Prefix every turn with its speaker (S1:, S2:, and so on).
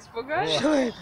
S1: Испугаешь?
S2: Что это?